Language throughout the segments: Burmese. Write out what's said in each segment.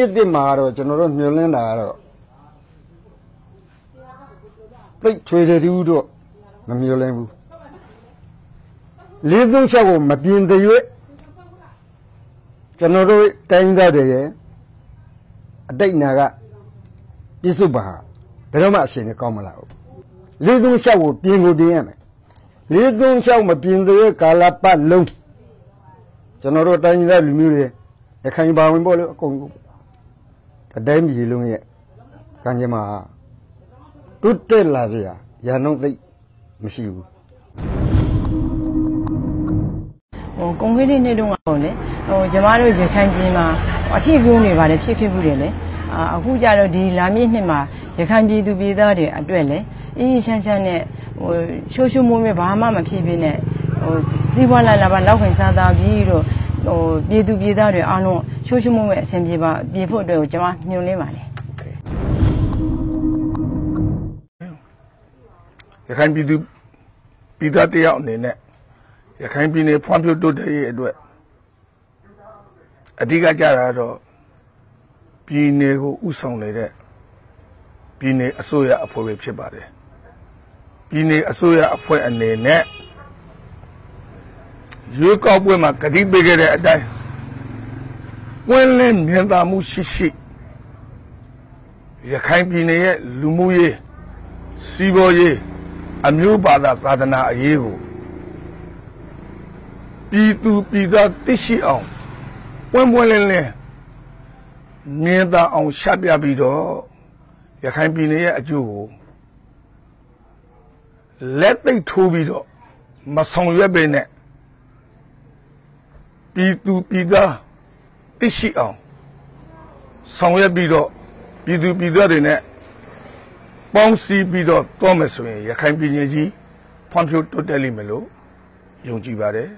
နှစ်သစ်မှာကတော့ကျွန်တော်တို့မျှော်လင့်တာကတော့သိတ်ချွေတူးတော့မမျှော်လင့်ဘူးလေးသုံးချက်ကိုမပြင်းတဲ့ရွေ့ကျွန်တော်တို့တိုင်းသားတွေရဲ့အတိတ်နာကပြစ္ဆုတ်ပါဘယ်တော့မှအရှင်နဲ့ကောင်းမလာဘူးလေးသုံးချက်ကိုပြင်းကိုပြင်းရမယ်လေးသုံးချက်မပြင်းတဲ့ရွေ့ကာလပတ်လုံးကျွန်တော်တို့တိုင်းသားလူမျိုးတွေရခိုင်ပါဝင်ပေါ့လေအကုန် အတိုင်းပြည်လုံးရဲ့ကံကြမ္မာတွတ်တက်လာစရာရာနှုန်းသိပ်မရှိဘူးဟိုကွန်ကရစ်နဲ့တုန်းကပေါ့လေဟိုကျမတို့ရခိုင်ပြည်မှာအထီးပြုံးနေပါတယ်ဖြစ်ဖြစ်မှုတယ်လေအာအခုကျတော့ဒီလာမည့်နှစ်မှာရခိုင်ပြည်သူပြည်သားတွေအတွက်လေအေးအေးချမ်းချမ်းနဲ့ဟိုရှိုးရှိုးမွေးမွေးဘာမှမဖြစ်ဖြစ်နဲ့ဟိုစီးပွားလာလာပါလောက်ခင်စားသားပြီးတော့ ဟိုပြည်သူပြည်သားတွေအားလုံးရှိုးရှိုးမွေးမွေးအဆင်ပြေပါပြေဖို့အတွက်ကိုကျမညွှန်လင်းပါတယ်ရခိုင်ပြည်သူပြည်သားတယောက်အနေနဲ့ရခိုင်ပြည်နယ်ဖွံ့ဖြိုးတိုးတက်ရေးအတွက်အဓိကကြတာတော့ပြည်နယ်ကိုဥဆောင်နေတဲ့ပြည်နယ်အစိုးရအဖွဲ့ပဲဖြစ်ပါတယ်ပြည်နယ်အစိုးရအဖွဲ့အနေနဲ့ ရွေးကောက်ပွဲမှာကတိပေးခဲ့တဲ့အတိုင်းဝင်လင်းမြင်သာမှုရှိရှိရခိုင်ပြည်နယ်ရဲ့လူမှုရေးစီးပွားရေးအမျိုးဘာသာသာသနာအရေးကိုပြည်သူပြည်သားသိရှိအောင်ပွင့်ပွင့်လင်းလင်းမြင်သာအောင်ရှပြပြီးတော့ရခိုင်ပြည်နယ်ရဲ့အကျိုးကိုလက်သိပ်ထိုးပြီးတော့မဆောင်ရွက်ပေနဲ့ ပြည်သူပြည်သားသိရှိအောင်ဆောင်ရွက်ပြီးတော့ပြည်သူပြည်သားတွေနဲ့ပေါင်းစည်းပြီးတော့တော့မယ်ဆိုရင်ရခိုင်ပြည်နယ်ကြီးဖွံ့ဖြိုးတိုးတက်လိမ့်မယ်လို့ယုံကြည်ပါတယ်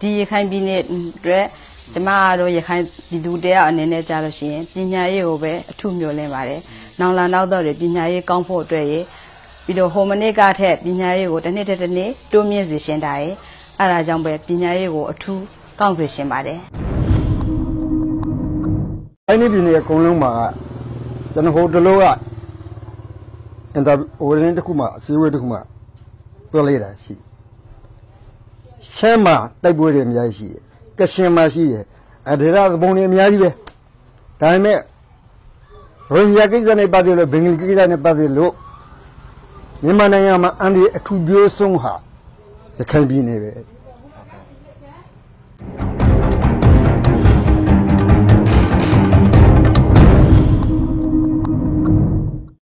ဒီရခိုင်ပြည်နယ်အတွက်ကျမတို့ရခိုင်ပြည်သူတရားအနေနဲ့ကြားလို့ရှိရင်ပညာရေးကိုပဲအထူးမျှော်လင့်ပါတယ်။နောင်လာနောက်တော့တွေပညာရေးကောင်းဖို့အတွက်ရေပြီးတော့ဟိုမနေ့ကထက်ပညာရေးကိုတစ်နှစ်တစ်တစ်နှစ်တိုးမြင့်စေရှင်တာရေ အဲဒါကြောင့်ပဲပညာရေးကိုအထူးကောင်းစေရှင်ပါတယ်အဲ့ဒီပြည်နယ်အကုန်လုံးမှာကကျွန်တော်ဟိုတလို့ကအင်တာဟိုရင်းတစ်ခုမှအစည်းအဝေးတစ်ခုမှပြောလိုက်တာရှိရှမ်းမှာတိုက်ပွဲတွေအများကြီးရှိတယ်ကရှင်မှာရှိတယ်အဒေရသဘုံတွေအများကြီးပဲဒါပေမဲ့ရိုဟင်ဂျာကိစ္စနဲ့ပတ်သက်လို့ဘင်္ဂလီကိစ္စနဲ့ပတ်သက်လို့မြန်မာနိုင်ငံမှာအန်ဒီအထူးပြောဆုံးဟာ ရခိုင်ပြည်နယ်ပဲ